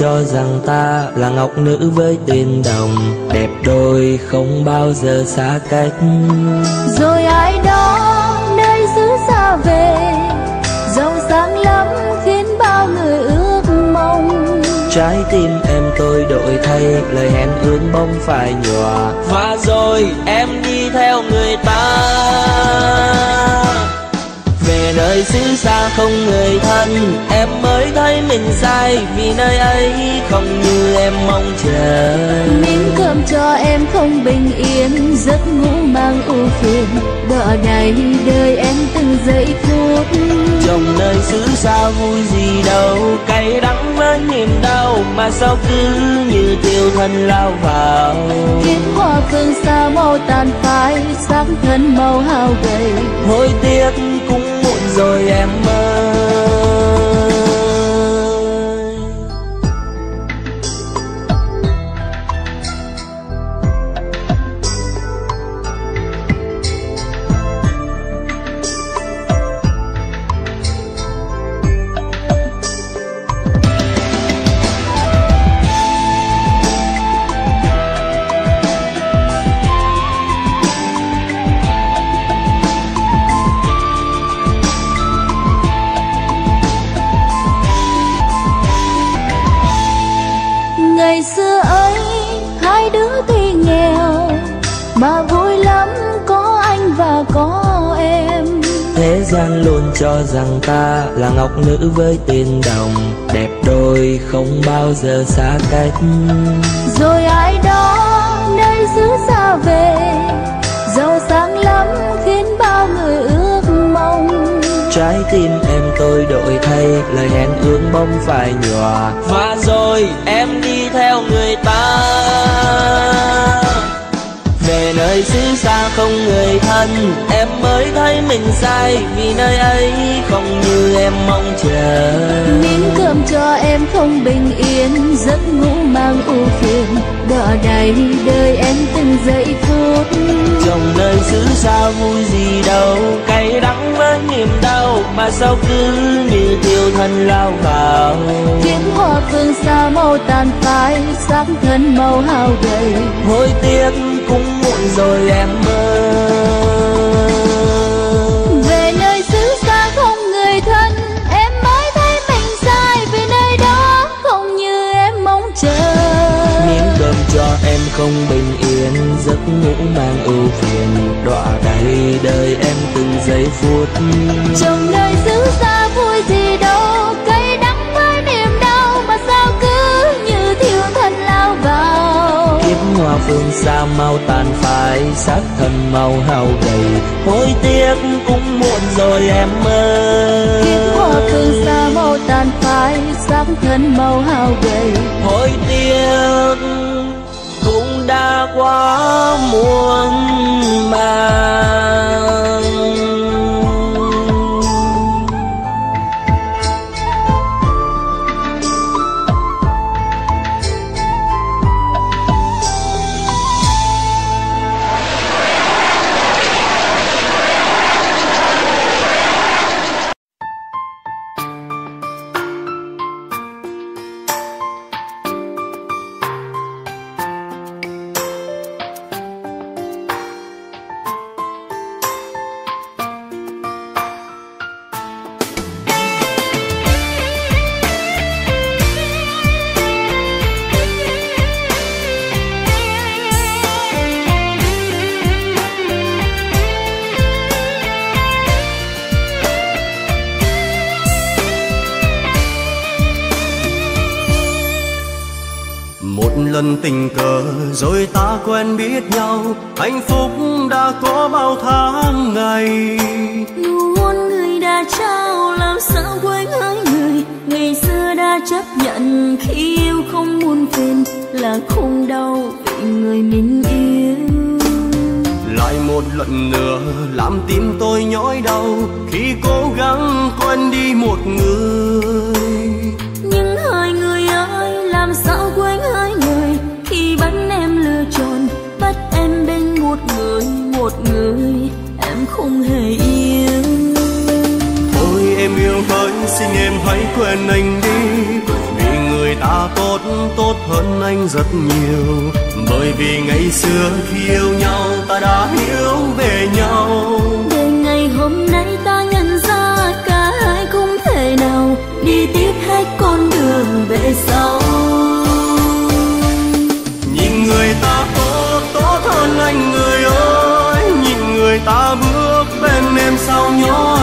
cho rằng ta là ngọc nữ với tên đồng đẹp đôi không bao giờ xa cách. Rồi ai đó nơi xứ xa về giàu sáng lắm khiến bao người ước mong. Trái tim em tôi đổi thay lời hẹn ước bông phải nhòa. Và rồi em đi theo người ta nơi xứ xa không người thân. Em mới thấy mình sai vì nơi ấy không như em mong chờ. Miếng cơm cho em không bình yên giấc ngủ mang ưu phiền. Đợi này đời em từng giây phút. Trong nơi xứ xa vui gì đâu cay đắng với niềm đau mà sao cứ như tiêu thân lao vào. Kiếp hoa phương xa màu tàn phai sắc thân màu hao gầy. Hối tiếc rồi em ơi. Mà vui lắm có anh và có em. Thế gian luôn cho rằng ta là ngọc nữ với tên đồng đẹp đôi không bao giờ xa cách. Rồi ai đó nơi xứ xa về giàu sáng lắm khiến bao người ước mong. Trái tim em tôi đổi thay lời hẹn ước bông phải nhòa. Và rồi em đi theo người ta về nơi xứ xa không người thân. Em mới thấy mình sai vì nơi ấy không như em mong chờ. Miếng cơm cho em không bình yên giấc ngủ mang ưu phiền. Đợi này đời em từng giây phút. Trong nơi xứ xa vui gì đâu cay đắng với niềm đau mà sao cứ như tiêu thân lao vào. Tiếng hoa phương xa màu tàn phai sắc thân màu hao gầy. Hối tiếc cũng muộn rồi em ơi. Về nơi xứ xa không người thân em mới thấy mình sai. Vì nơi đó không như em mong chờ. Miếng cơm cho em không bình yên giấc ngủ mang ưu phiền. Đọa đầy đời em từng giây phút. Trong nơi xứ xa vui gì đâu hoa phương xa mau tàn phai xác thân mau hao gầy. Hối tiếc cũng muộn rồi em ơi. Hoa phương xa màu tàn phai xác thân màu hao gầy. Hối tiếc cũng đã quá muộn màng lần tình cờ rồi ta quen biết nhau. Hạnh phúc đã có bao tháng ngày. Luôn người đã trao làm sao quên hai người? Ngày xưa đã chấp nhận khi yêu không muốn quên là không đau vì người mình yêu. Lại một lần nữa làm tim tôi nhói đau khi cố gắng quên đi một người xin em hãy quên anh đi. Vì người ta tốt tốt hơn anh rất nhiều. Bởi vì ngày xưa khi yêu nhau ta đã hiểu về nhau. Để ngày hôm nay ta nhận ra cả hai không thể nào đi tiếp hết con đường về sau. Nhìn người ta tốt tốt hơn anh người ơi. Nhìn người ta bước bên em sao nhói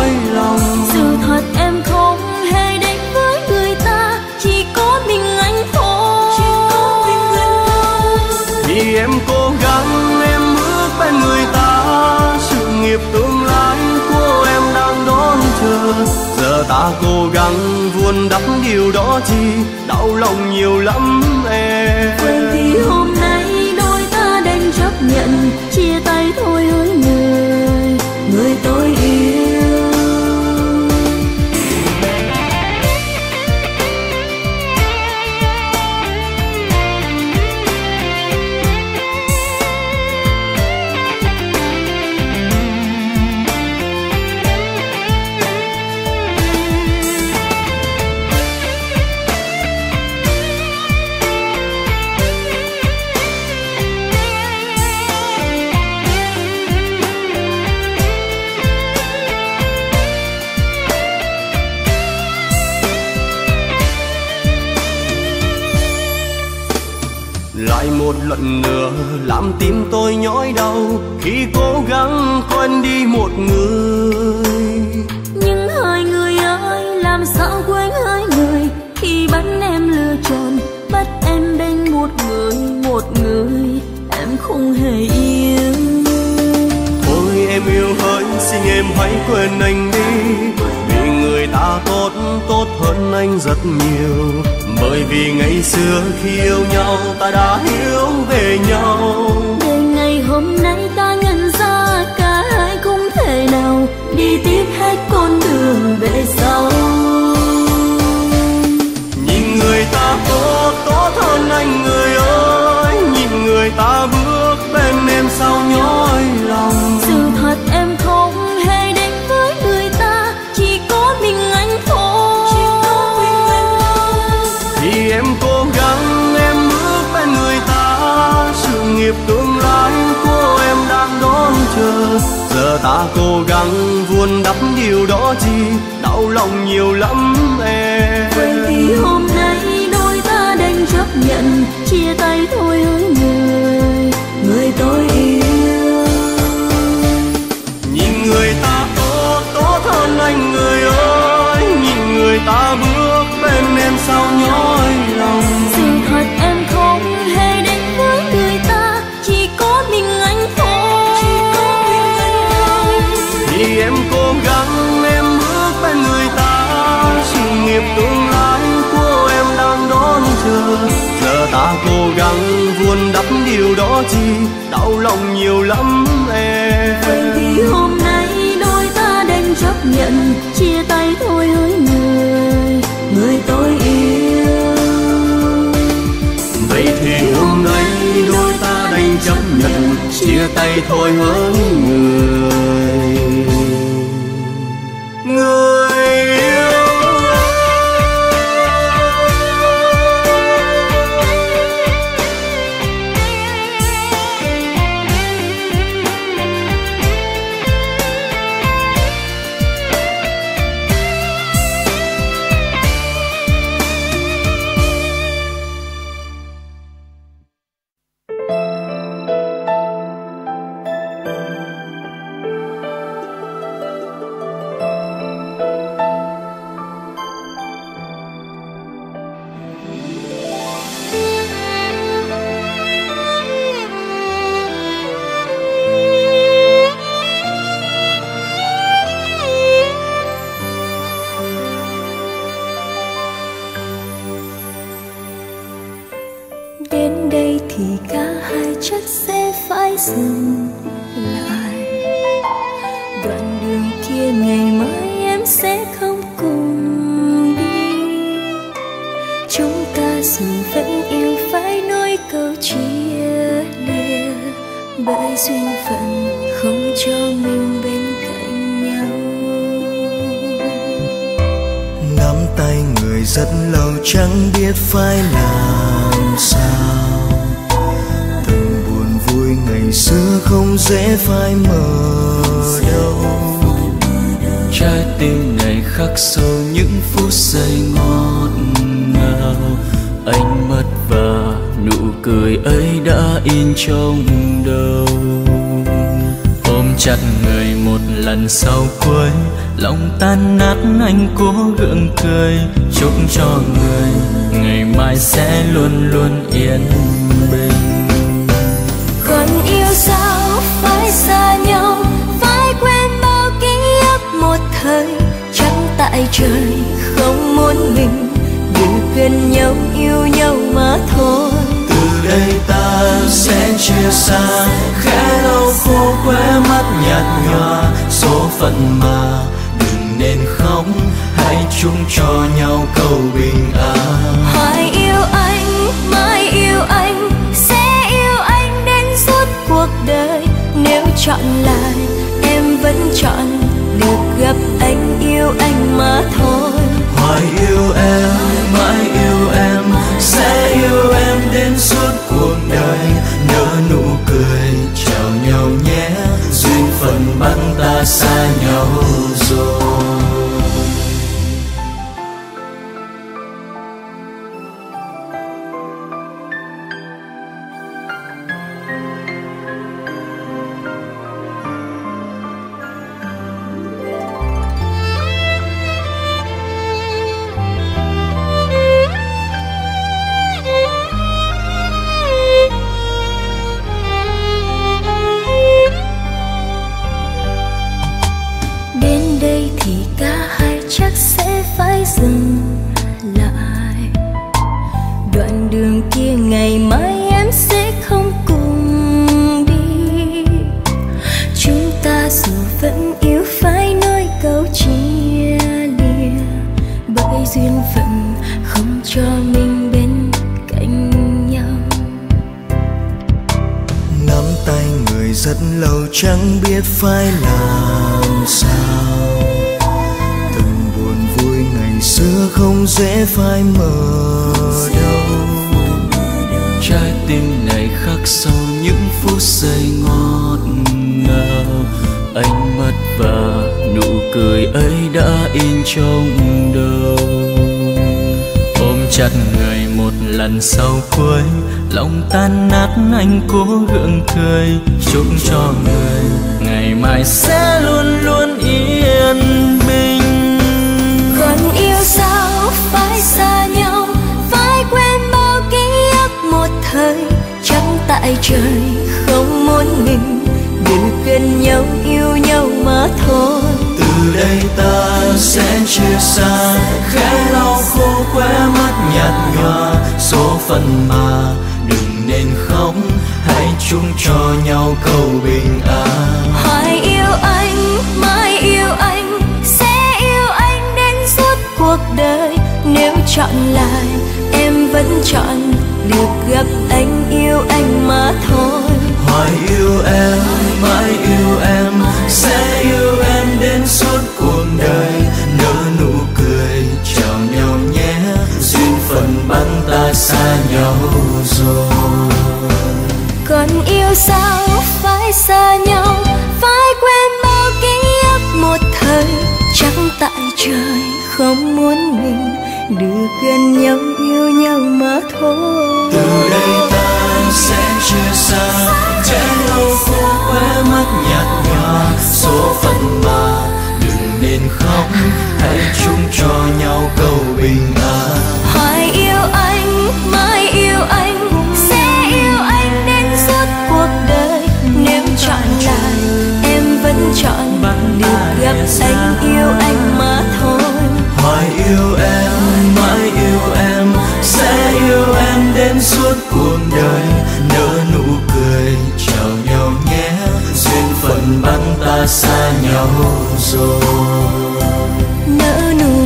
giờ ta cố gắng vun đắp điều đó chi đau lòng nhiều lắm. Anh rất nhiều. Bởi vì ngày xưa khi yêu nhau, ta đã hiểu về nhau. Để ngày hôm nay ta nhận ra cả hai không thể nào đi tiếp hết ta cố gắng vun đắp điều đó chi đau lòng nhiều lắm em. Vậy thì hôm nay đôi ta đành chấp nhận chia tay thôi hỡi người người tôi yêu. Nhìn người ta tốt tốt hơn anh người ơi nhìn người ta bước bên em sao nhói nghiệp tương lai của em đang đón chờ. Giờ ta cố gắng vun đắp điều đó chi đau lòng nhiều lắm em. Vậy thì hôm nay đôi ta đành chấp nhận chia tay thôi hỡi người người tôi yêu. Vậy thì hôm nay đôi ta đành chấp nhận chia tay thôi hỡi người. người lòng tan nát anh cố gượng cười chúc cho người ngày mai sẽ luôn luôn yên bình. Còn yêu sao phải xa nhau phải quên bao ký ức một thời. Chẳng tại trời không muốn mình được gần nhau yêu nhau mà thôi. Từ đây ta sẽ chia xa khẽ lau khô khóe mắt nhạt nhòa số phận mà đừng khóc hãy chung cho nhau câu bình an. Hoài yêu anh mãi yêu anh sẽ yêu anh đến suốt cuộc đời. Nếu chọn lại em vẫn chọn được gặp anh yêu anh mà thôi. Hoài yêu em mãi yêu em sẽ yêu em đến suốt cuộc đời. Nở nụ cười chào nhau nhé duyên phận bắt ta xa nhau cười ấy đã in trong đầu. Ôm chặt người một lần sau cuối, lòng tan nát anh cố gượng cười, chúc cho người ngày mai sẽ luôn luôn yên bình. Còn yêu sao phải xa nhau, phải quên bao ký ức một thời chẳng tại trời không muốn mình được gần nhau, yêu nhau mà thôi từ đây ta sẽ chia xa. Khẽ lau khô khóe mắt nhạt nhòa số phận mà đừng nên khóc. Hãy chung cho nhau câu bình an. Hoài yêu anh mãi yêu anh sẽ yêu anh đến suốt cuộc đời. Nếu chọn lại em vẫn chọn được gặp anh yêu anh mà thôi. Hoài yêu em mãi yêu em sẽ xa nhau rồi. Còn yêu sao phải xa nhau phải quên bao ký ức một thời. Chẳng tại trời không muốn mình được gần nhau yêu nhau mà thôi. Từ đây ta sẽ chia xa trẻ lâu khô khóe mắt nhạt nhòa. Số phận mà đừng nên khóc hãy chung cho nhau câu bình an xa nhau rồi. Nỡ nụ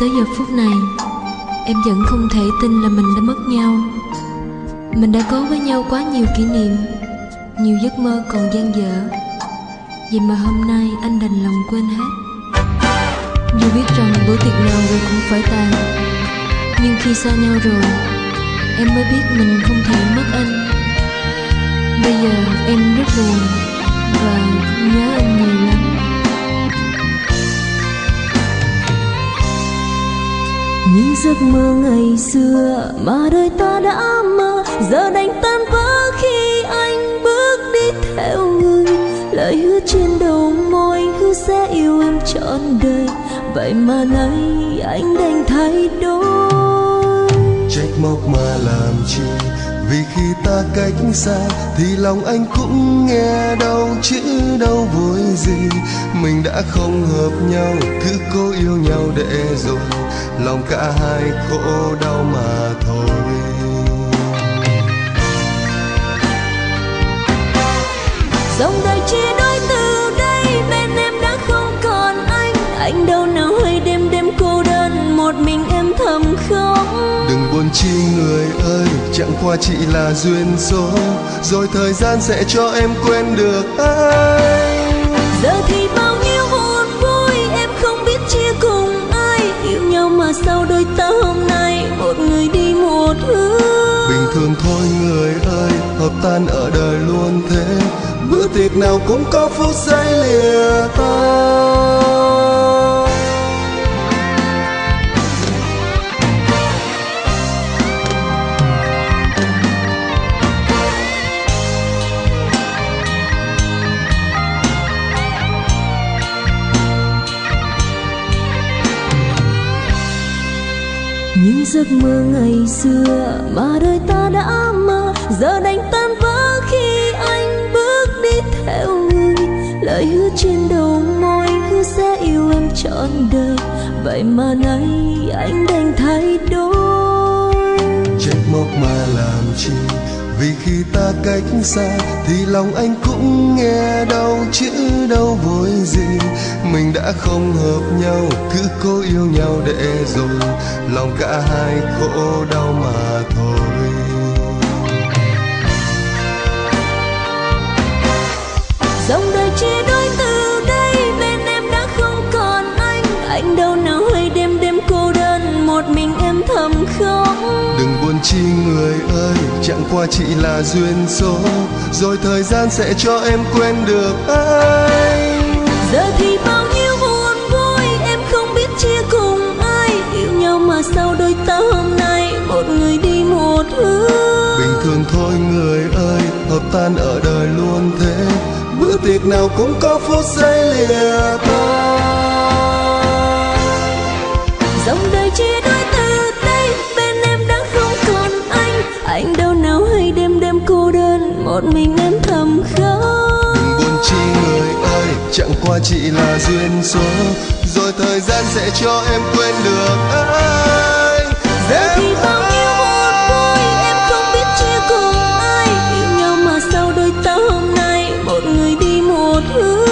tới giờ phút này, em vẫn không thể tin là mình đã mất nhau. Mình đã có với nhau quá nhiều kỷ niệm, nhiều giấc mơ còn dang dở. Vậy mà hôm nay anh đành lòng quên hết. Dù biết rằng bữa tiệc nào rồi cũng phải tàn. Nhưng khi xa nhau rồi, em mới biết mình không thể mất anh. Bây giờ em rất buồn và nhớ anh nhiều lắm. những giấc mơ ngày xưa mà đời ta đã mơ, giờ đành tan vỡ khi anh bước đi theo người. Lời hứa trên đầu môi hứa sẽ yêu em trọn đời, vậy mà nay anh đành thay đổi. Trách móc mà làm chi? Vì khi ta cách xa thì lòng anh cũng nghe đau chữ đâu vui gì. Mình đã không hợp nhau, cứ cố yêu nhau để rồi lòng cả hai khổ đau mà thôi. Dòng đời chia đôi từ đây, bên em đã không còn anh. Anh đâu nào hay đêm đêm cô đơn, một mình em thầm khóc đừng buồn chi người ơi chẳng qua chỉ là duyên số rồi thời gian sẽ cho em quên được anh giờ thì bao nhiêu buồn vui em không biết chia cùng ai yêu nhau mà sao đôi ta hôm nay một người đi một hướng bình thường thôi người ơi hợp tan ở đời luôn thế bữa tiệc nào cũng có phút giây lìa xưa mà đời ta đã mơ. Giờ đành tan vỡ khi anh bước đi theo người. Lời hứa trên đầu môi hứa sẽ yêu em trọn đời. Vậy mà nay anh đành thay đổi. Trách móc mà làm chi? Vì khi ta cách xa thì lòng anh cũng nghe đau chữ đâu vui gì. Mình đã không hợp nhau cứ cố yêu nhau để rồi lòng cả hai khổ đau mà thôi. Dòng đời chia đôi từ đây bên em đã không còn anh. Anh đâu nào hay đêm đêm cô đơn một mình em thầm khóc. Đừng buồn chi người ơi chẳng qua chỉ là duyên số rồi thời gian sẽ cho em quên được anh. Giờ thì bao nhiêu buồn vui em không biết chia cùng ai. Yêu nhau mà sao đôi ta hôm nay một người đi một hướng. Bình thường thôi người ơi hợp tan ở đời luôn thế. Bữa tiệc nào cũng có phút giây lìa ta một mình em thầm khóc. Đừng buồn chi người ơi chẳng qua chỉ là duyên số. Rồi thời gian sẽ cho em quên được anh. Giờ thì bao nhiêu buồn vui em không biết chia cùng ai. Yêu nhau mà sao đôi ta hôm nay một người đi một hướng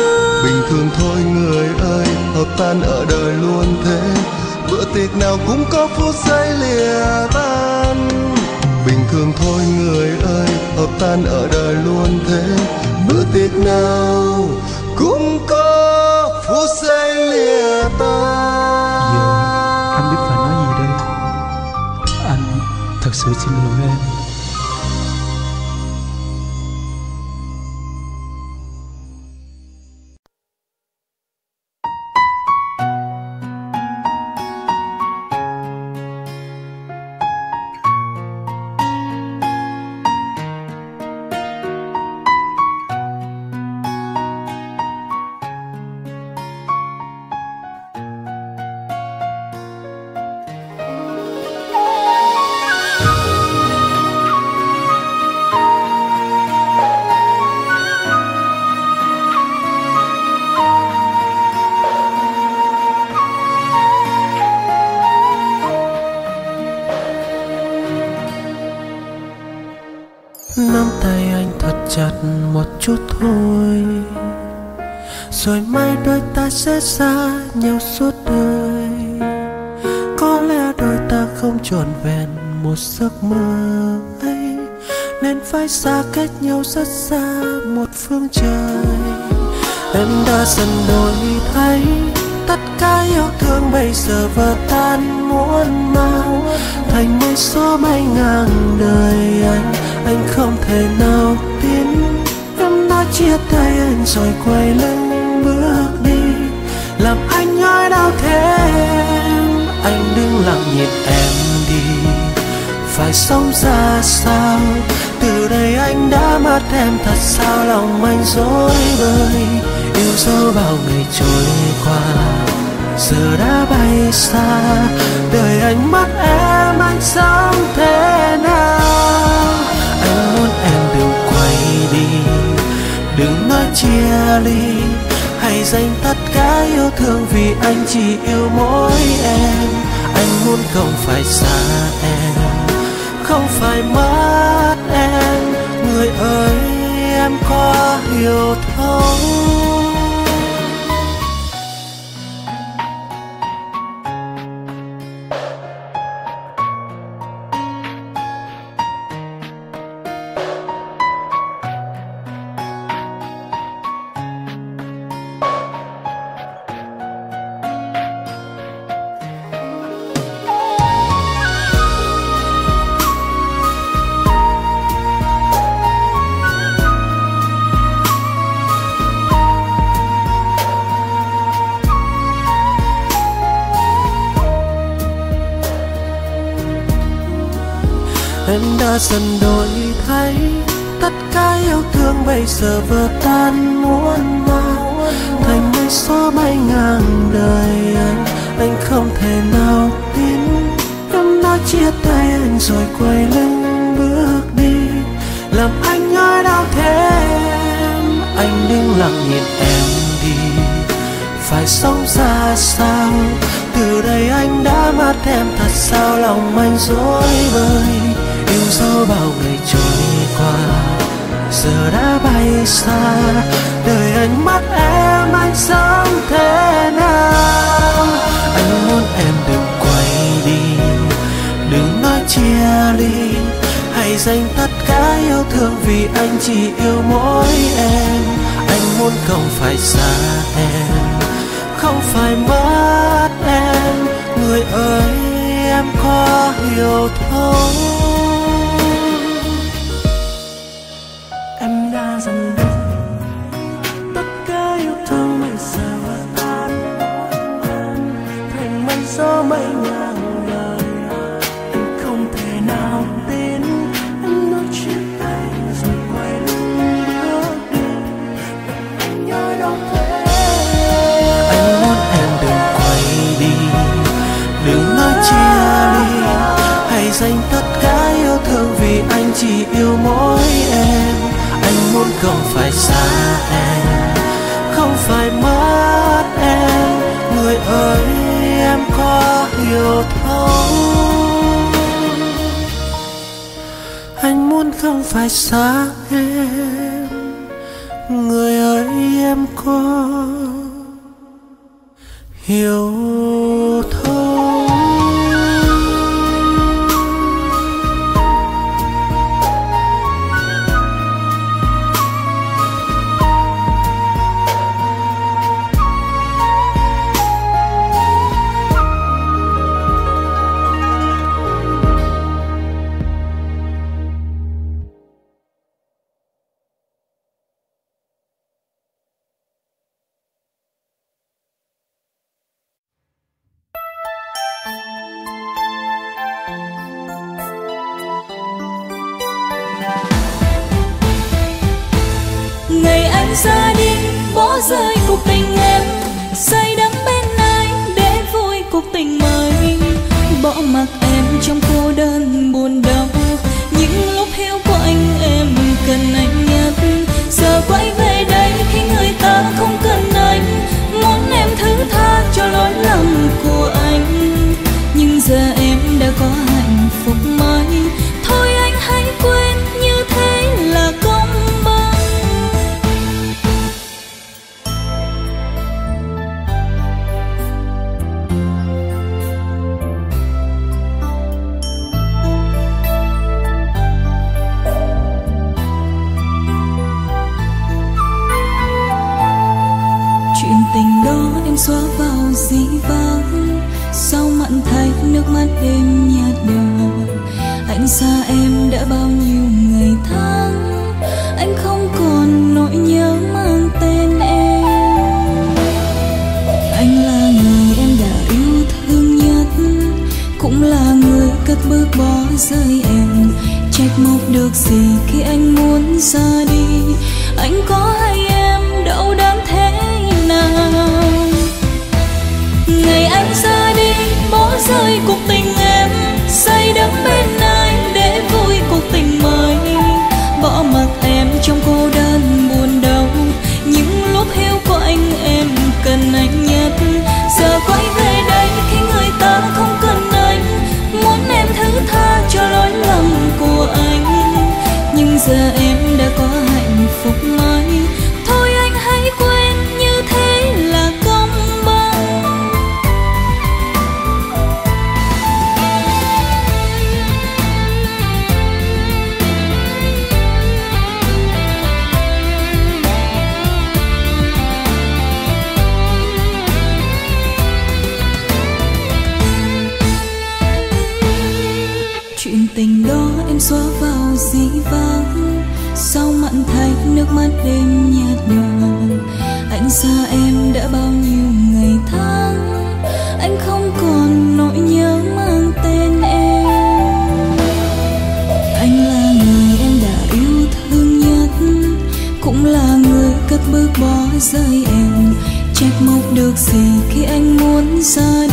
bình thường thôi người ơi hợp tan ở đời luôn thế. Bữa tiệc nào cũng có phút giây lìa tan thường thôi, người ơi, hợp tan ở đời luôn thế. Bữa tiệc nào, cũng có phút giây lìa ta Giờ anh biết phải nói gì đây? Anh thật sự xin lỗi. Phải xa cách nhau rất xa, một phương trời. Em đã dần đổi thay, tất cả yêu thương bây giờ vỡ tan muôn màu. Thành mây số bay ngang đời anh anh không thể nào tin. Em đã chia tay anh rồi quay lưng bước đi. Làm anh ngơi đau thêm, anh đứng lặng nhìn em đi. Phải sống ra sao? Từ đây anh đã mất em, thật sao lòng anh dối bời? Yêu dấu bao ngày trôi qua, giờ đã bay xa. Đời anh mất em, anh sống thế nào? Anh muốn em đừng quay đi, đừng nói chia ly. Hãy dành tất cả yêu thương vì anh chỉ yêu mỗi em. Anh muốn không phải xa em, không phải mất em có hiểu thấu giờ vỡ tan muôn màu, thành mây gió bay ngang đời anh. Anh không thể nào tin, em đã chia tay anh rồi quay lưng bước đi. Làm anh ngỡ đau thêm, anh đứng lặng nhìn em đi. Phải sống ra sao, từ đây anh đã mất em. Thật sao lòng anh dối bời, yêu dấu bao ngày trôi qua giờ đã bay xa đời anh mất em anh sống thế nào? Anh muốn em đừng quay đi, đừng nói chia ly, hãy dành tất cả yêu thương vì anh chỉ yêu mỗi em. Anh muốn không phải xa em, không phải mất em. Người ơi, em có hiểu thấu tất cả yêu thương vì anh chỉ yêu mỗi em. Anh muốn không phải xa em, không phải mất em. Người ơi, em có hiểu thấu anh muốn không phải xa em. Người ơi, em có hiểu thấu cũng là người cất bước bỏ rơi em. Trách móc được gì khi anh muốn ra đi? Anh có hay em đâu đáng thế nào? Ngày anh ra đi, bỏ rơi cuộc đêm nhạt nhòa. Anh xa em đã bao nhiêu ngày tháng, anh không còn nỗi nhớ mang tên em. Anh là người em đã yêu thương nhất, cũng là người cất bước bỏ rơi em. Trách móc được gì khi anh muốn rời?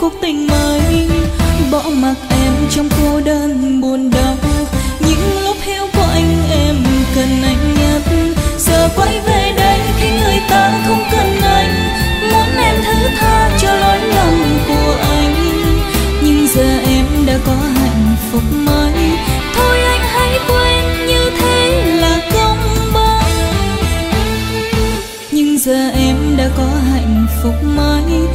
Cuộc tình mới. Bỏ mặc em trong cô đơn buồn đau. Những lúc hiếu của anh em cần anh nhất. Giờ quay về đây khi người ta không cần anh. Muốn em thứ tha cho lỗi lầm của anh. Nhưng giờ em đã có hạnh phúc mới. Thôi anh hãy quên như thế là công bằng. Nhưng giờ em đã có hạnh phúc mới.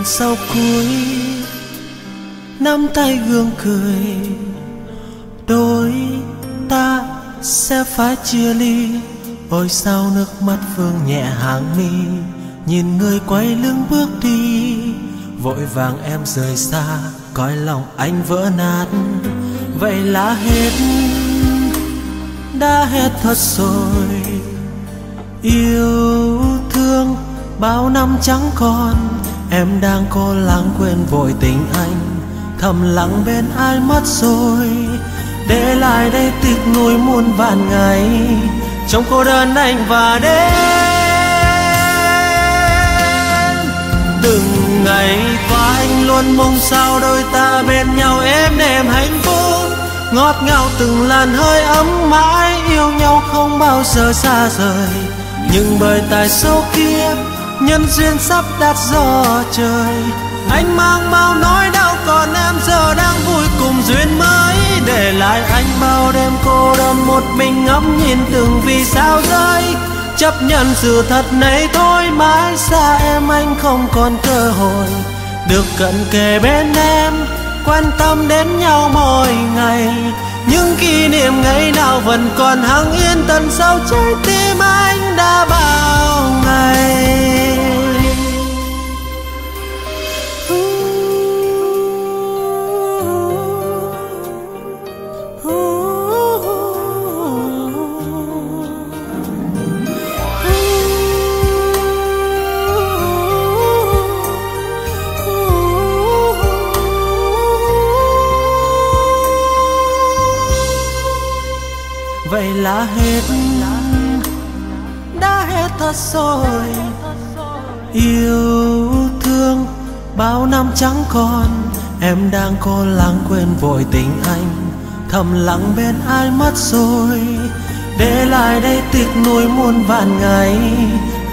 Lần sau cuối, nắm tay gương cười, đôi ta sẽ phải chia ly. Ôi sao nước mắt vương nhẹ hàng mi, nhìn người quay lưng bước đi. Vội vàng em rời xa coi lòng anh vỡ nát. Vậy là hết, đã hết thật rồi. Yêu thương bao năm chẳng còn em đang cố lắng quên vội tình anh. Thầm lặng bên ai mất rồi. Để lại đây tiếc nuối muôn vạn ngày. Trong cô đơn anh và đêm. Từng ngày qua anh luôn mong sao đôi ta bên nhau êm đềm hạnh phúc. Ngọt ngào từng làn hơi ấm mãi yêu nhau không bao giờ xa rời. Nhưng bởi tại số kiếp nhân duyên sắp đặt do trời. Anh mang mau nói đau còn em giờ đang vui cùng duyên mới. Để lại anh bao đêm cô đơn, một mình ngắm nhìn từng vì sao rơi. Chấp nhận sự thật này thôi, mãi xa em anh không còn cơ hội. Được cận kề bên em, quan tâm đến nhau mỗi ngày những kỷ niệm ngày nào vẫn còn hằng yên tận sau trái tim anh đã bao ngày. Là hết. Đã hết thật rồi. Yêu thương bao năm chẳng còn em đang cố lắng quên vội tình anh. Thầm lặng bên ai mất rồi. Để lại đây tiếc nuối muôn vạn ngày.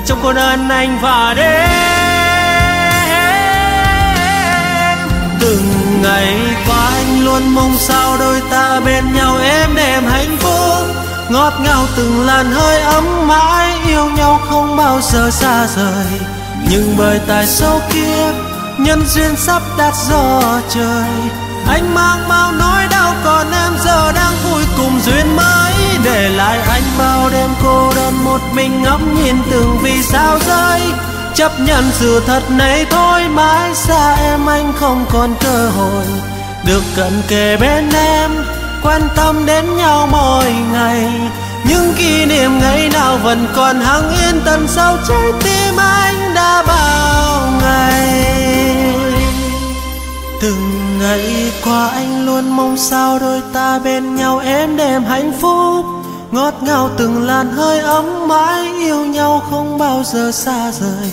Trong cô đơn anh và đêm. Từng ngày qua anh luôn mong sao đôi ta bên nhau êm đềm hạnh phúc ngọt ngào từng làn hơi ấm mãi, yêu nhau không bao giờ xa rời. Nhưng bởi tại sau kia, nhân duyên sắp đặt do trời. Anh mang bao nỗi đau còn em giờ đang vui cùng duyên mới. Để lại anh bao đêm cô đơn một mình ngắm nhìn từng vì sao rơi. Chấp nhận sự thật này thôi, mãi xa em anh không còn cơ hội. Được cận kề bên em quan tâm đến nhau mỗi ngày. Những kỷ niệm ngày nào vẫn còn hằng yên tận sau trái tim anh đã bao ngày. Từng ngày qua anh luôn mong sao đôi ta bên nhau êm đềm hạnh phúc. Ngọt ngào từng làn hơi ấm mãi yêu nhau không bao giờ xa rời.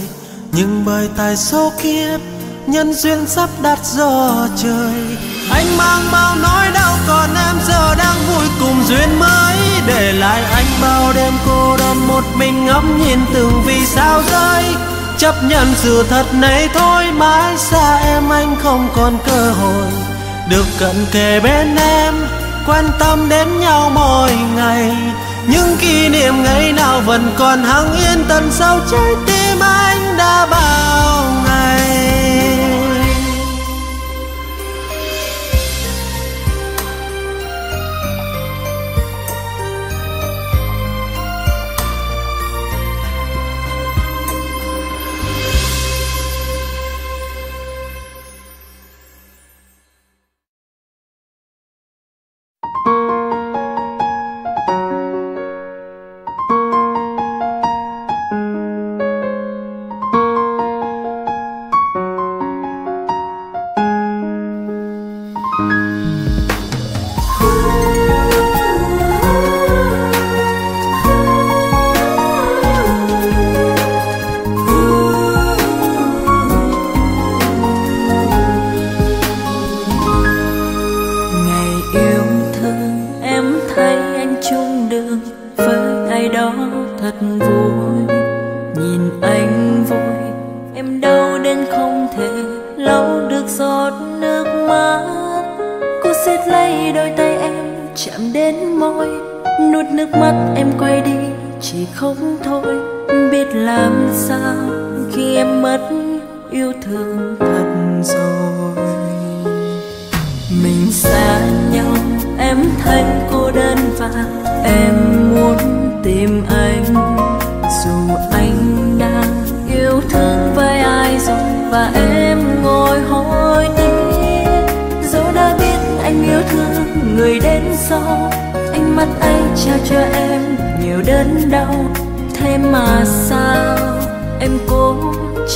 Nhưng bởi tại số kiếp nhân duyên sắp đặt do trời. Anh mang bao nỗi đau, còn em giờ đang vui cùng duyên mới. Để lại anh bao đêm cô đơn, một mình ngắm nhìn từng vì sao rơi. Chấp nhận sự thật này thôi, mãi xa em, anh không còn cơ hội. Được cận kề bên em, quan tâm đến nhau mỗi ngày. Những kỷ niệm ngày nào vẫn còn hằng yên tận sâu trái tim anh đã bao ngày.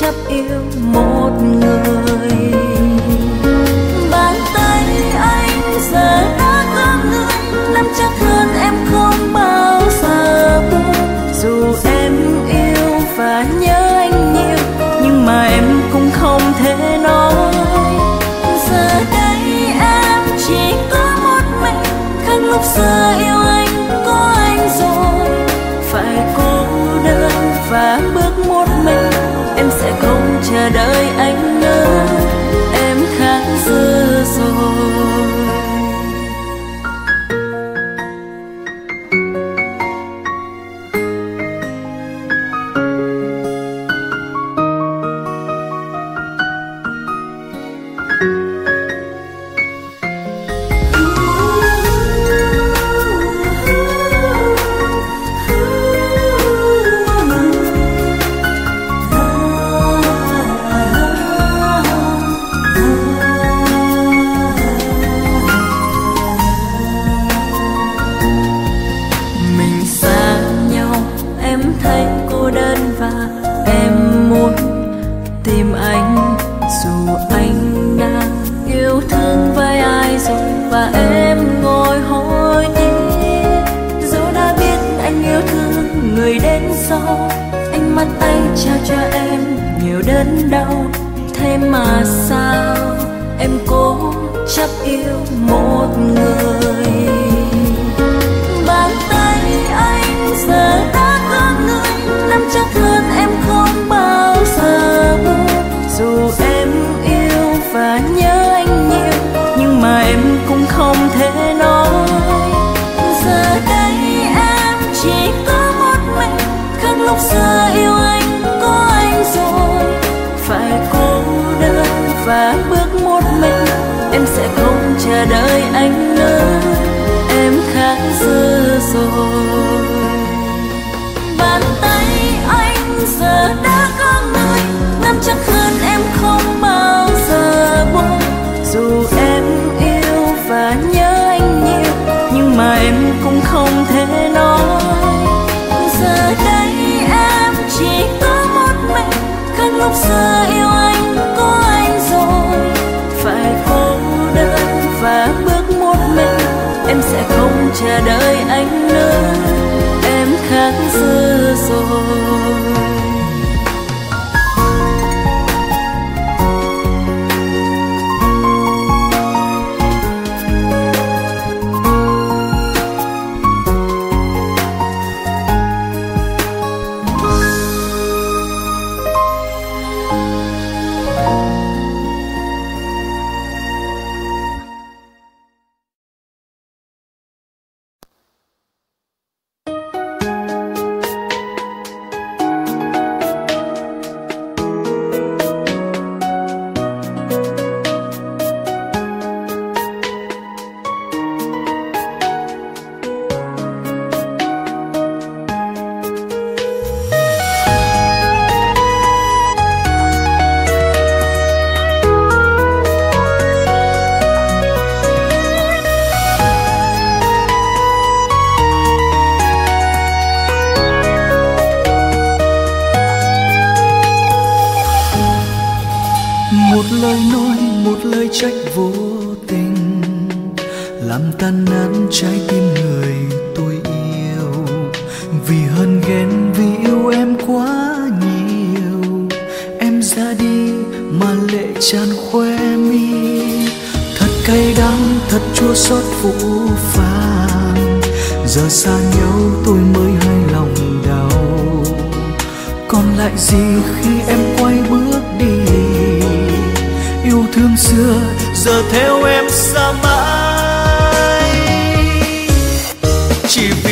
Chấp yêu một người.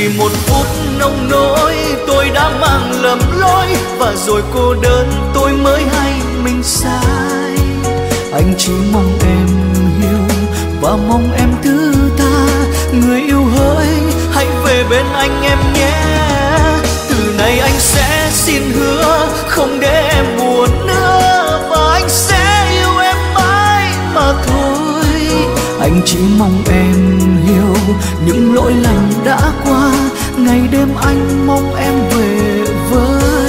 Vì một phút nông nỗi, tôi đã mang lầm lỗi. Và rồi cô đơn, tôi mới hay mình sai. Anh chỉ mong em hiểu và mong em thứ tha. Người yêu hỡi, hãy về bên anh em nhé. Từ nay anh sẽ xin hứa không để em chỉ mong em hiểu những lỗi lầm đã qua. Ngày đêm anh mong em về với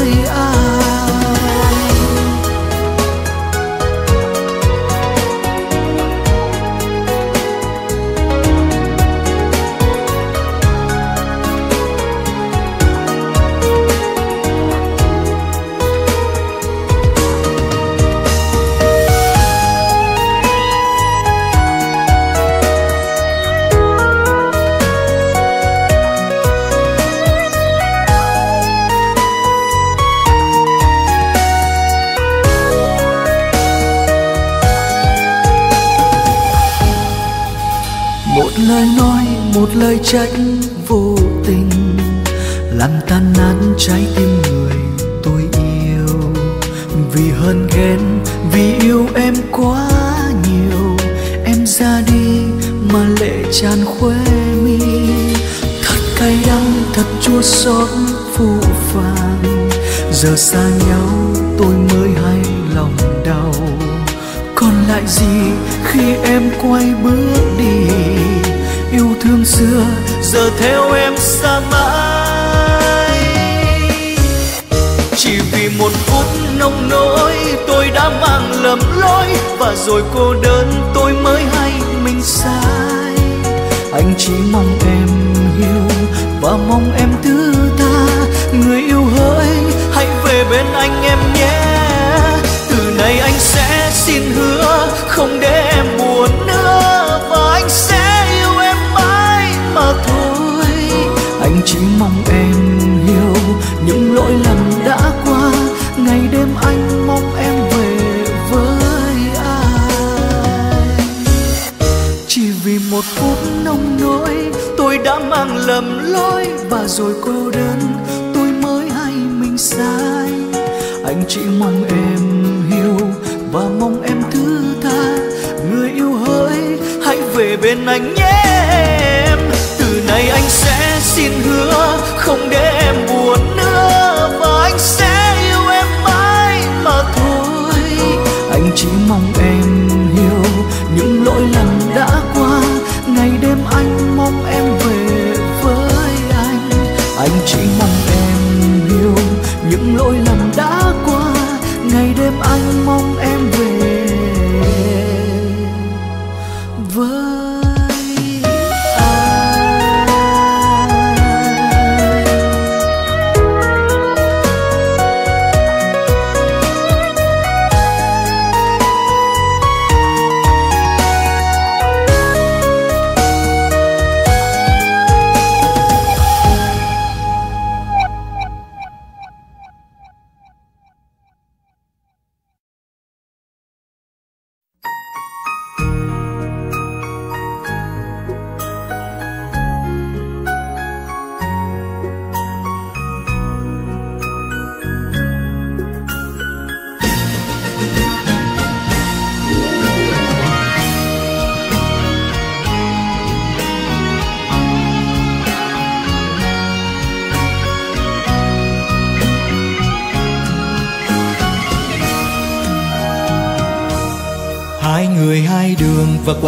một trách vô tình, làm tan nát trái tim người tôi yêu. Vì hờn ghen, vì yêu em quá nhiều, em ra đi mà lệ tràn khóe mi. Thật cay đắng, thật chua xót phụ phàng. Giờ xa nhau, tôi mới hay lòng đau. Còn lại gì khi em quay bước yêu thương xưa, giờ theo em xa mãi. Chỉ vì một phút nông nỗi, tôi đã mang lầm lỗi, và rồi cô đơn tôi mới hay mình sai. Anh chỉ mong em hiểu, và mong rồi cô đơn, tôi mới hay mình sai. Anh chỉ mong em hiểu và mong em thứ tha. Người yêu hỡi, hãy về bên anh nhé em. Từ nay anh sẽ xin hứa không để em buồn ngày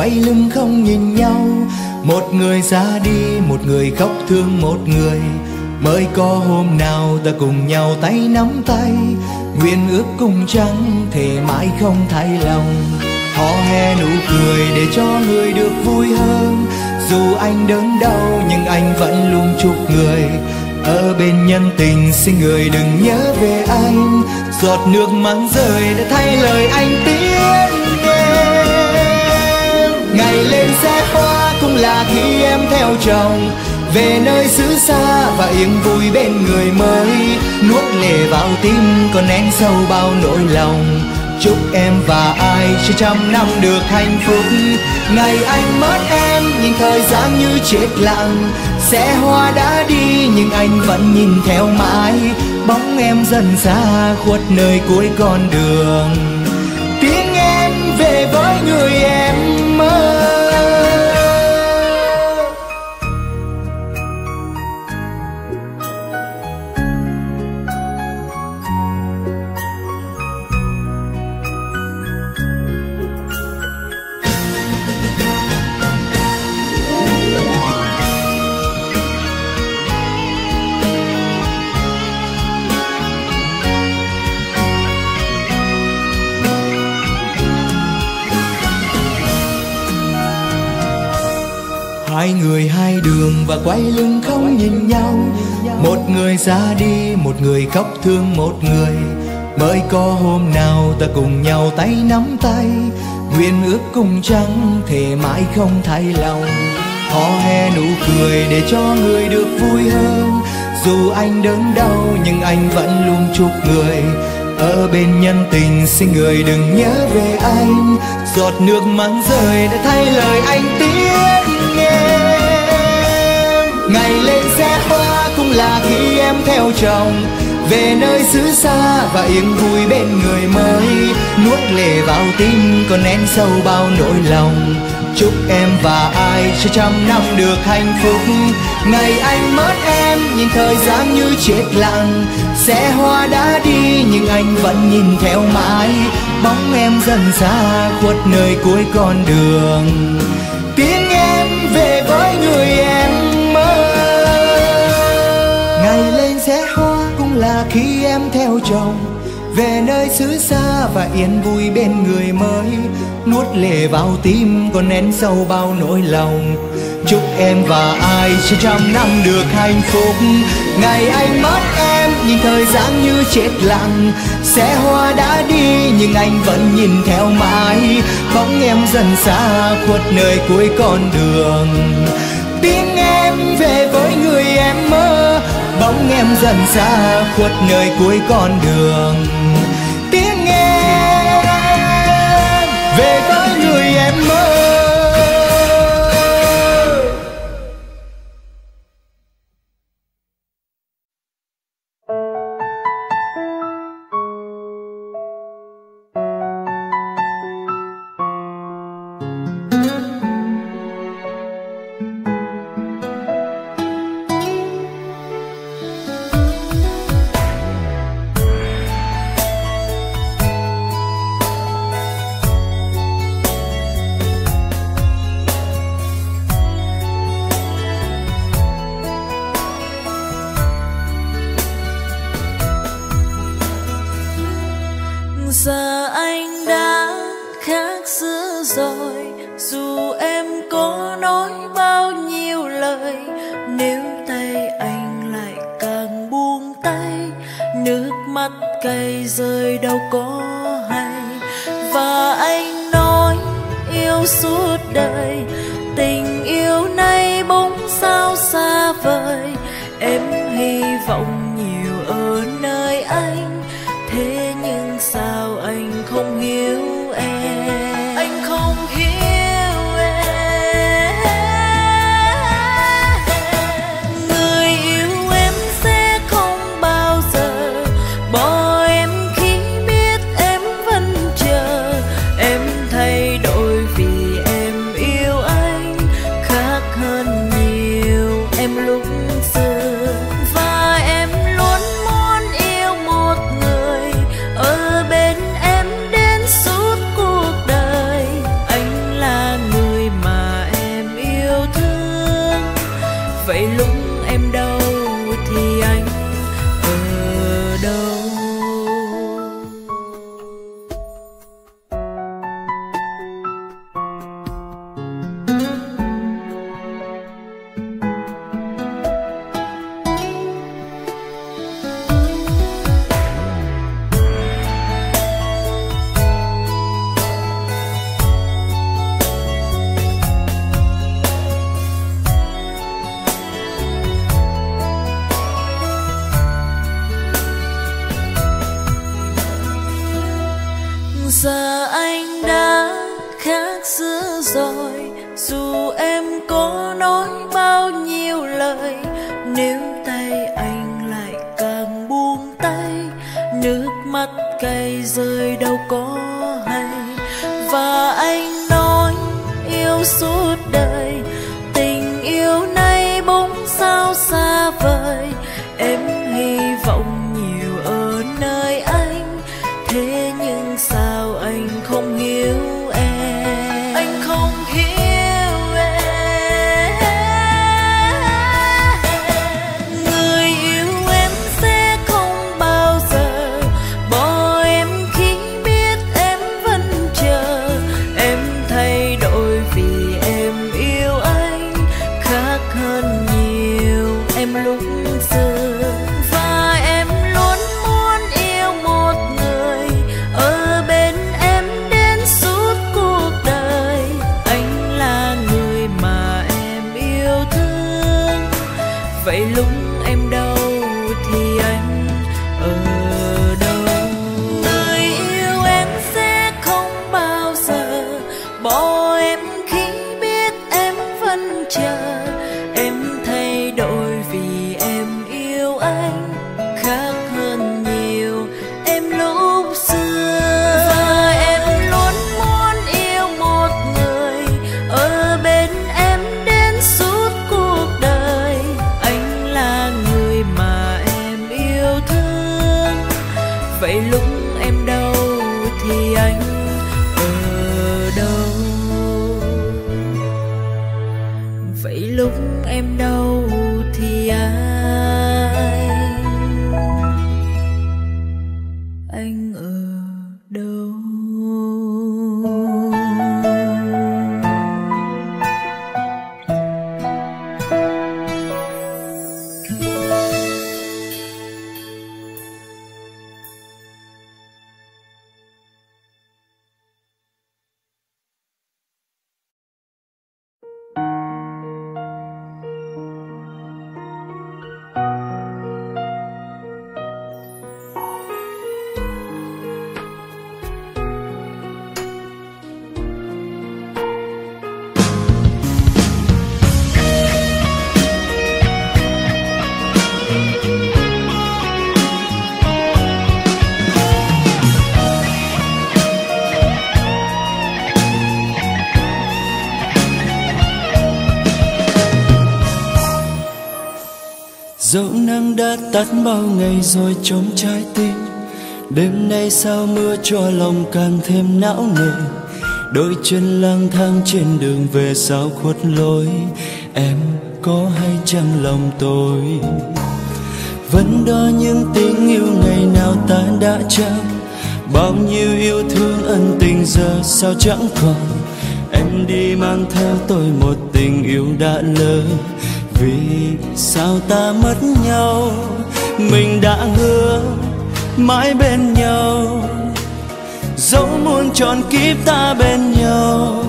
quay lưng không nhìn nhau. Một người ra đi, một người khóc thương một người. Mới có hôm nào ta cùng nhau tay nắm tay. Nguyện ước cùng trắng, thề mãi không thay lòng. Hò hè nụ cười để cho người được vui hơn. Dù anh đớn đau nhưng anh vẫn luôn chúc người. Ở bên nhân tình xin người đừng nhớ về anh. Giọt nước mắt rơi đã thay lời anh tiếng Ngày lên xe hoa cũng là khi em theo chồng. Về nơi xứ xa và yên vui bên người mới. Nuốt lệ vào tim, còn nén sâu bao nỗi lòng. Chúc em và ai sẽ trăm năm được hạnh phúc. Ngày anh mất em, nhìn thời gian như chết lặng. Xe hoa đã đi, nhưng anh vẫn nhìn theo mãi. Bóng em dần xa khuất nơi cuối con đường. Tiếng em về với người em. Hai người hai đường và quay lưng không nhìn nhau. Một người ra đi, một người khóc thương một người. Mới có hôm nào ta cùng nhau tay nắm tay. Nguyện ước cùng trắng thể mãi không thay lòng. Hò he nụ cười để cho người được vui hơn. Dù anh đớn đau nhưng anh vẫn luôn chúc người ở bên nhân tình, xin người đừng nhớ về anh. Giọt nước mắt rơi đã thay lời anh tiếng em ngày lên xe hoa cũng là khi em theo chồng. Về nơi xứ xa và yên vui bên người mới. Nuốt lệ vào tim còn nén sâu bao nỗi lòng. Chúc em và ai sẽ trăm năm được hạnh phúc. Ngày anh mất em Em nhìn thời gian như chết lặng. Xe hoa đã đi nhưng anh vẫn nhìn theo mãi. Bóng em dần xa khuất nơi cuối con đường. Tiếng em về với người em mơ. Ngày lên xe hoa cũng là khi em theo chồng. Về nơi xứ xa và yên vui bên người mới. Nuốt lệ vào tim còn nén sâu bao nỗi lòng chúc em và ai sẽ trăm năm được hạnh phúc. Ngày anh mất em nhìn thời gian như chết lặng. Xe hoa đã đi, nhưng anh vẫn nhìn theo mãi. Bóng em dần xa khuất nơi cuối con đường. Tiếng em về với người em mơ. Bóng em dần xa khuất nơi cuối con đường. tắt bao ngày rồi trống trái tim. Đêm nay sao mưa cho lòng càng thêm não nề? Đôi chân lang thang trên đường về sao khuất lối? Em có hay chăng lòng tôi? Vẫn đó những tình yêu ngày nào ta đã trao? Bao nhiêu yêu thương ân tình giờ sao chẳng còn? Em đi mang theo tôi một tình yêu đã lỡ. Vì sao ta mất nhau? Mình đã hứa mãi bên nhau. Dẫu muôn tròn kiếp ta bên nhau.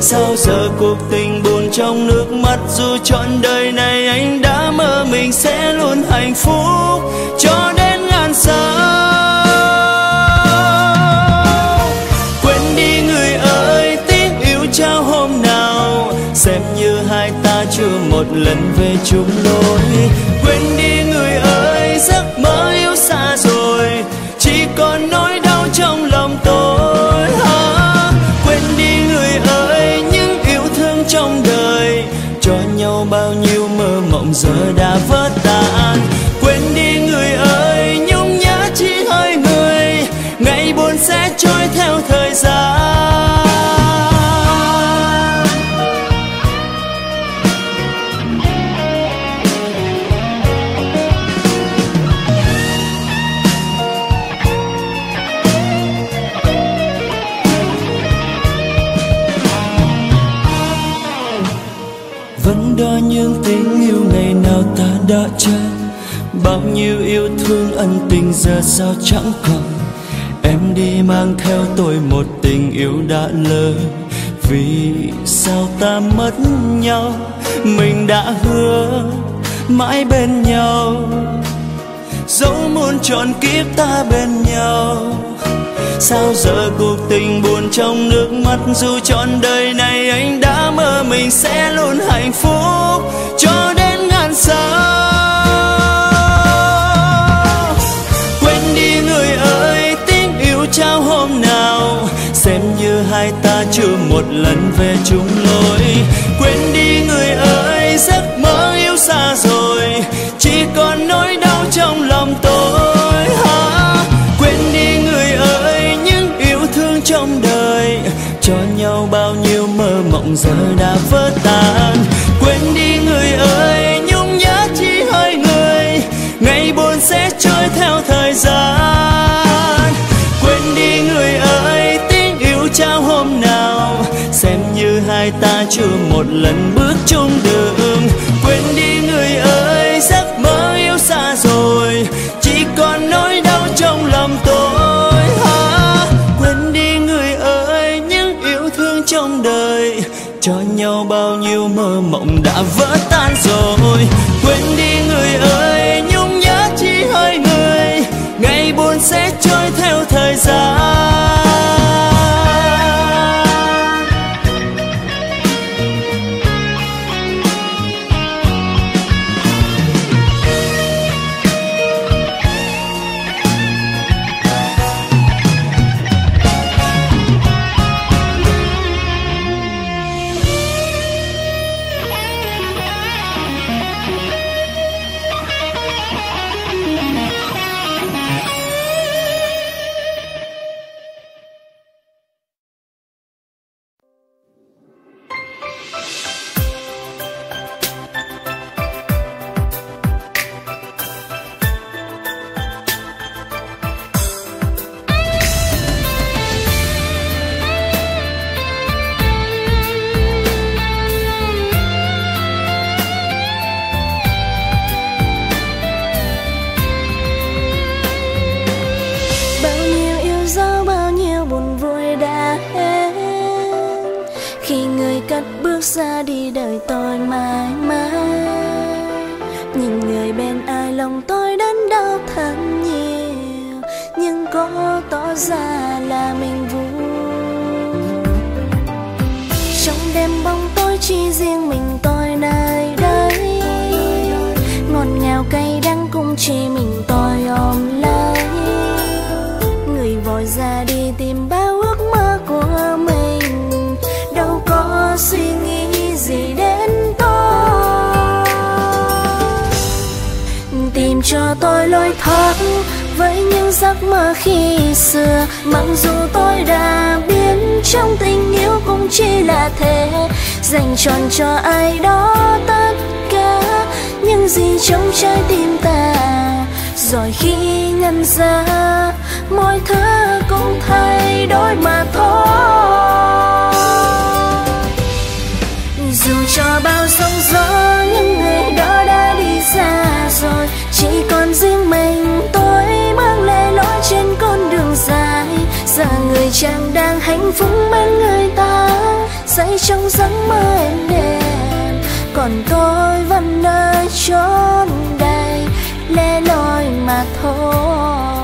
Sao giờ cuộc tình buồn trong nước mắt dù trọn đời này anh đã mơ mình sẽ luôn hạnh phúc cho đến ngàn sao một lần về chung lối quên đi người ơi giấc mơ yêu xa rồi. Chỉ còn nỗi đau trong lòng tôi. À, quên đi người ơi những yêu thương trong đời. Cho nhau bao nhiêu mơ mộng giờ đã vỡ giờ sao chẳng còn? Em đi mang theo tôi một tình yêu đã lỡ. Vì sao ta mất nhau? Mình đã hứa mãi bên nhau. Dẫu muôn trọn kiếp ta bên nhau. Sao giờ cuộc tình buồn trong nước mắt dù trọn đời này anh đã mơ mình sẽ luôn hạnh phúc cho đến ngàn sao hai ta chưa một lần về chung lối. Quên đi người ơi, giấc mơ yêu xa rồi. Chỉ còn nỗi đau trong lòng tôi. Ha, quên đi người ơi, những yêu thương trong đời. Cho nhau bao nhiêu mơ mộng giờ đã vỡ tan. Quên đi người ơi, nhung nhớ chỉ hơi người. Ngày buồn sẽ trôi theo thời gian. Ta chưa một lần bước chung đường. Tôi lối thoát với những giấc mơ khi xưa. Mặc dù tôi đã biến trong tình yêu cũng chỉ là thế, dành trọn cho ai đó tất cả. Những gì trong trái tim ta? Rồi khi nhận ra, mọi thứ cũng thay đổi mà thôi. Dù cho bao sóng gió những người đó đã đi xa rồi, chỉ còn riêng mình tôi mang lệ lối trên con đường dài. Giờ người chàng đang hạnh phúc bên người ta. Say trong giấc mơ em đêm còn tôi vẫn nơi chốn đây. Lẻ loi mà thôi.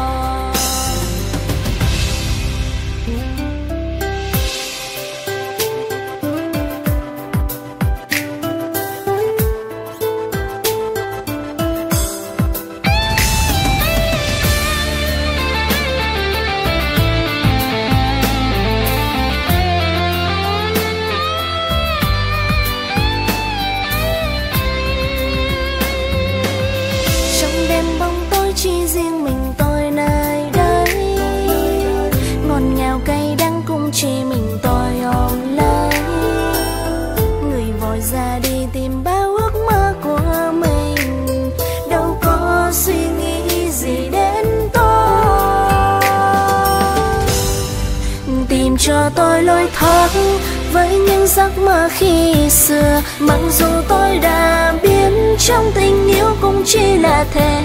Những giấc mơ khi xưa. Mặc dù tôi đã biến trong tình yêu cũng chỉ là thế.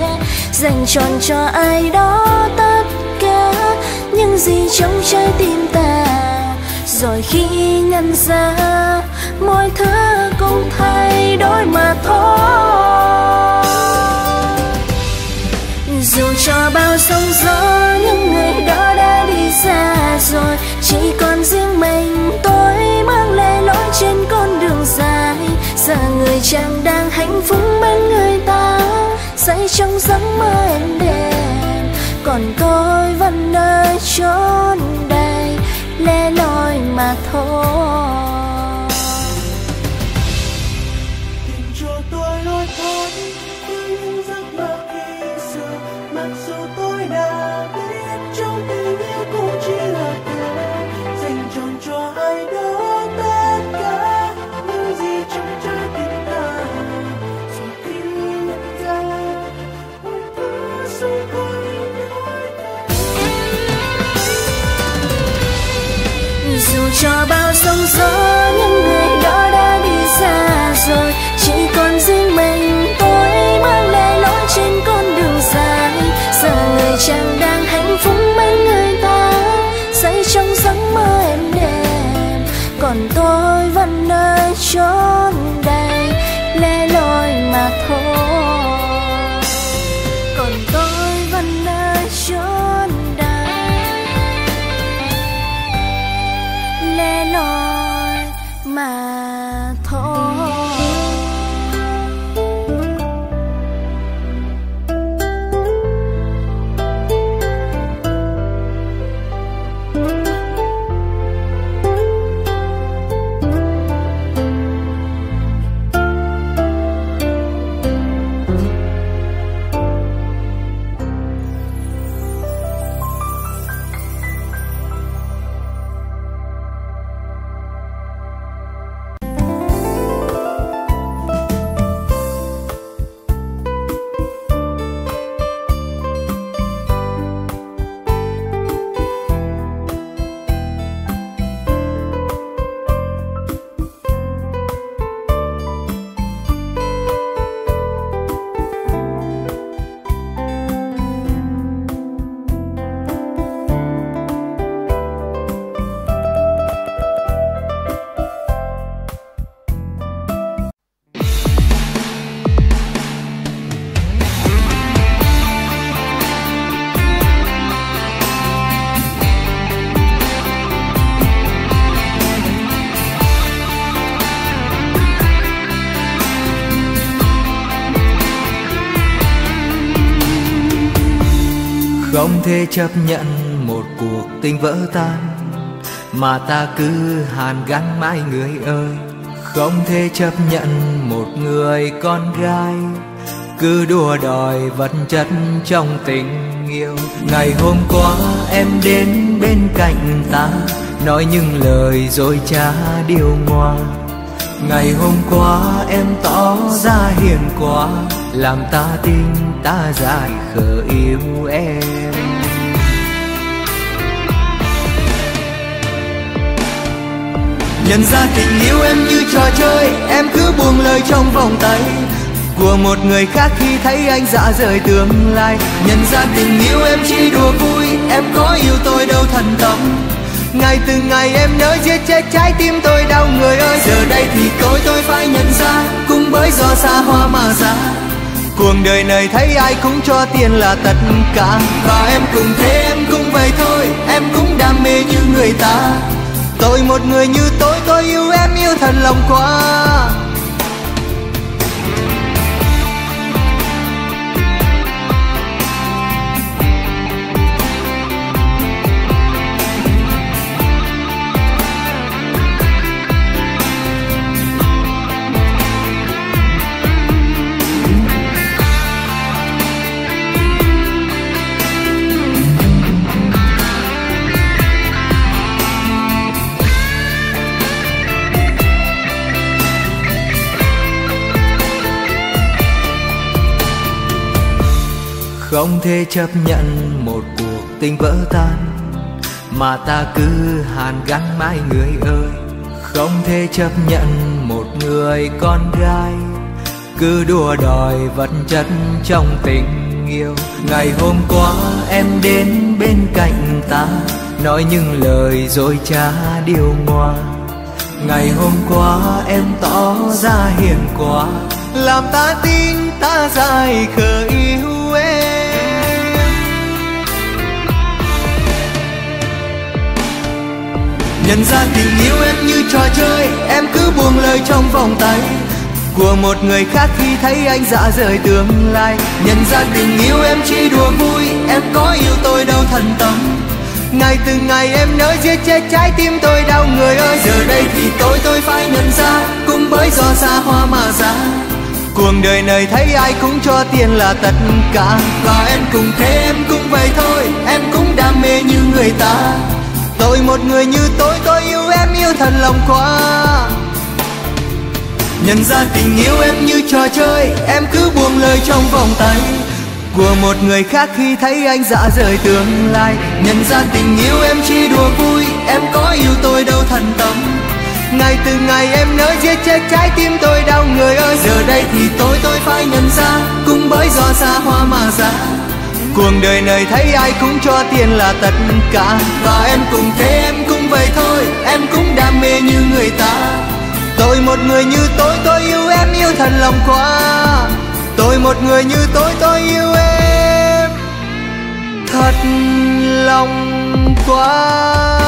Dành trọn cho ai đó tất cả những gì trong trái tim ta. Rồi khi nhận ra mọi thứ cũng thay đổi mà thôi. Dù cho bao sóng gió những người đó đã giờ người chàng đang hạnh phúc bên người ta. Say trong giấc mơ em đẹp, còn tôi vẫn nơi chốn đây. Lẻ loi mà thôi. Thể chấp nhận một cuộc tình vỡ tan, mà ta cứ hàn gắn mãi người ơi. Không thể chấp nhận một người con gái, cứ đua đòi vật chất trong tình yêu. Ngày hôm qua em đến bên cạnh ta, nói những lời dối trá điều ngoa. Ngày hôm qua em tỏ ra hiền quá, làm ta tin ta dài khờ yêu em. Nhận ra tình yêu em như trò chơi, em cứ buông lời trong vòng tay. Của một người khác khi thấy anh dạ rời tương lai. Nhận ra tình yêu em chỉ đùa vui, em có yêu tôi đâu thần tâm ngày từng ngày em nỡ giết chết trái tim tôi đau người ơi. Giờ đây thì tôi tôi phải nhận ra, cũng bởi do xa hoa mà ra cuộc đời này thấy ai cũng cho tiền là tất cả. Và em cũng thế, em cũng vậy thôi, em cũng đam mê như người ta tôi một người như tôi tôi yêu em yêu thật lòng quá. Không thể chấp nhận một cuộc tình vỡ tan, mà ta cứ hàn gắn mãi người ơi. Không thể chấp nhận một người con gái, cứ đua đòi vật chất trong tình yêu. Ngày hôm qua em đến bên cạnh ta, nói những lời dối trá điều ngoa. Ngày hôm qua em tỏ ra hiền quá, làm ta tin ta dài khờ yêu. Nhận ra tình yêu em như trò chơi, em cứ buông lời trong vòng tay. Của một người khác khi thấy anh dạ rời tương lai. Nhận ra tình yêu em chỉ đùa vui, em có yêu tôi đâu thần tâm. Ngày từng ngày em nỡ giết chết trái tim tôi đau người ơi. Giờ đây thì tôi tôi phải nhận ra, cũng bởi do xa hoa mà ra. Cuộc đời này thấy ai cũng cho tiền là tất cả. Và em cũng thế, em cũng vậy thôi, em cũng đam mê như người ta tôi một người như tôi tôi yêu em yêu thật lòng quá. Nhận ra tình yêu em như trò chơi, em cứ buông lời trong vòng tay. Của một người khác khi thấy anh dạ rời tương lai. Nhận ra tình yêu em chỉ đùa vui, em có yêu tôi đâu thần tâm. Ngày từng ngày em nỡ giết chết trái tim tôi đau người ơi. Giờ đây thì tôi tôi phải nhận ra, cũng bởi do xa hoa mà ra cuộc đời này thấy ai cũng cho tiền là tất cả. Và em cũng thế, em cũng vậy thôi. Em cũng đam mê như người ta. Tôi một người như tôi tôi yêu em, yêu thật lòng quá. Tôi một người như tôi tôi yêu em. Thật lòng quá.